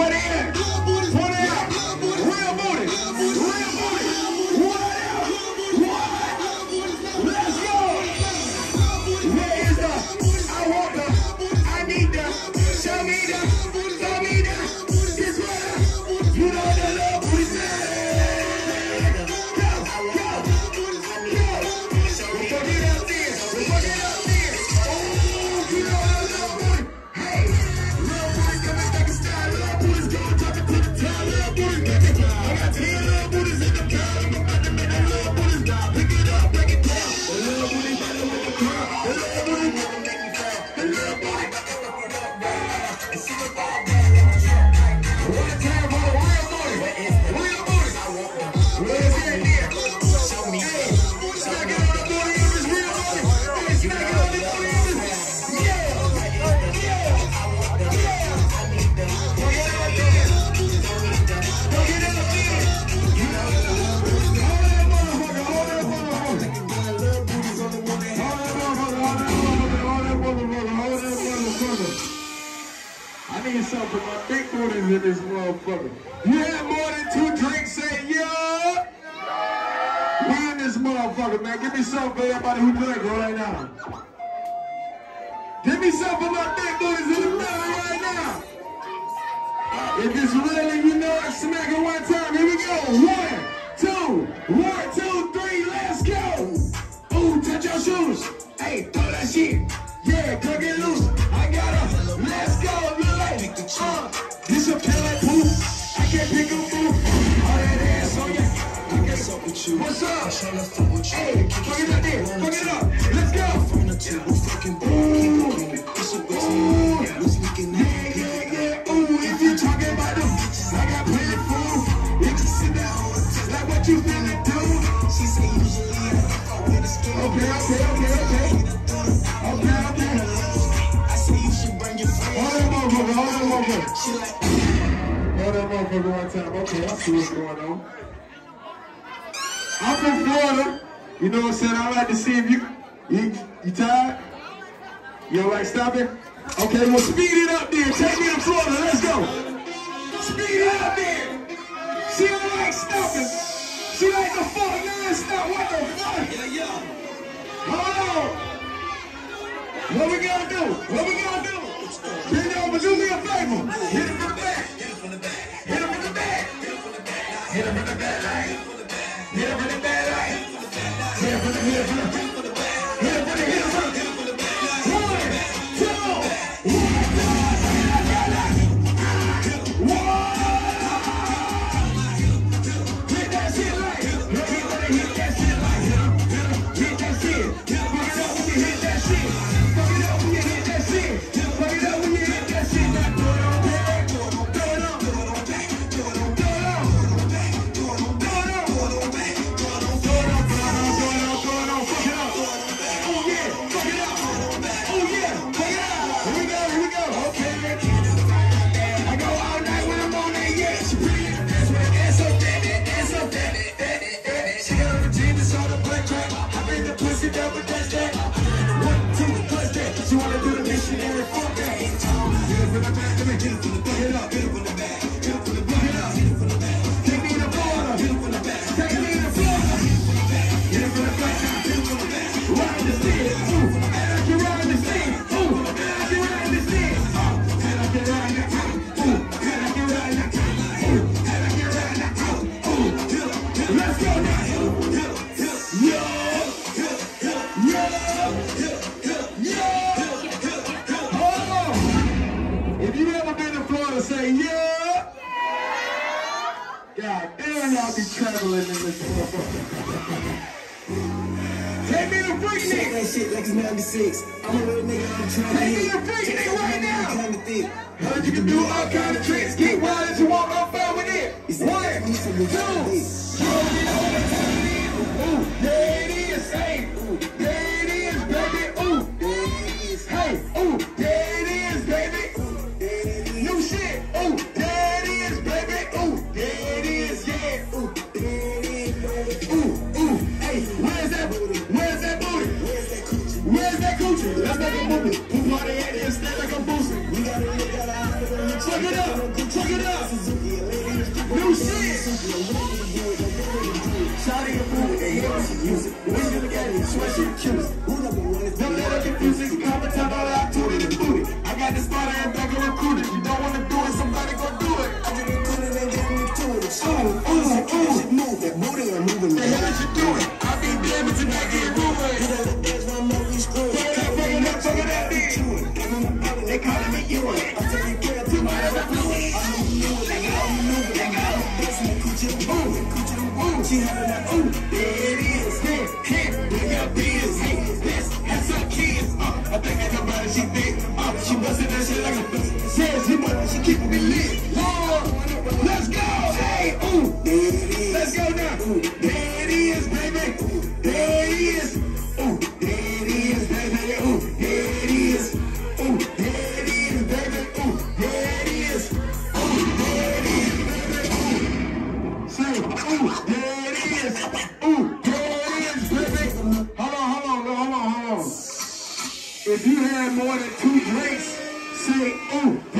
What is? I need some for my big boys in this motherfucker. You had more than two drinks, say yo. We in this motherfucker, man. Give me some for everybody who drink right now. Give me some for my big quarters in the middle right now. If it's really, you know it, smack it one time. Here we go. One. What's up? Hey, fuck it up there. Fuck it up. Let's go. From the we fucking Yeah, yeah, yeah. Ooh, if you talking about them bitches, I got plenty food. You can sit down on the like what you finna do. She say usually I fuck with a skin. Okay, okay, okay, okay. Okay, okay. I say you should bring your. Hold that hold that Hold that one time. Okay, I see what's going on. I'm from Florida. You know what I'm saying? I like to see if you, you, you tired? You all right stopping? Okay, well speed it up there. Take me to Florida, let's go. Speed it up there. She don't like stopping. She like the fuck man stop. What the fuck? Yeah, yeah. Hold on. What we gotta do? What we gotta do? Bend over, do me a favor. Hit it from back. God damn, y'all be traveling in this motherfucker. Take me to Freaknik! Shake that shit like it's 96. I'm a real nigga, I'm trying Take to Take me to Freaknik right now! Heard you can do all kind of tricks. Get wild as you want, I'm fine with it. One, two, three. Yeah, it is. Where's that coochie? Let's make a movie. Who are they at it? Stand like a boozy. We gotta look at our Check it up. Check it up. New shit. Shouting a fool with the hips some music. When you look at it, sweat shit kills. Who number one is Don't let it confuse it. Competent all out to it and it. I got this starter and back and recruited. You don't wanna do it, somebody go do it. I just be it and getting to it. Ooh, ooh, ooh. Move that booty and moving. The hell is you doing? I'll be damaged and I get She having that ooh, there it is. Here, here, we got beers. Hey, this, has some kids. Uh, I think I know she thick. Uh, she busting Hold on, hold on, hold on, hold on. If you had more than two drinks, say ooh.